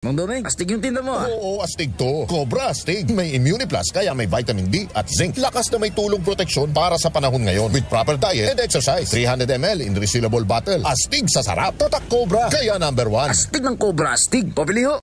Mang Doming, astig yung tinda mo ah. Oo, astig to. Cobra Astig. May Immuniplus kaya may vitamin D at zinc. Lakas na may tulong proteksyon para sa panahon ngayon. With proper diet and exercise. 300 ml in resealable bottle. Astig sa sarap. Tatak Cobra. Kaya number one. Astig ng Cobra, astig. Pabili ho.